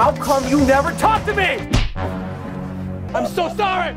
How come you never talked to me? I'm so sorry!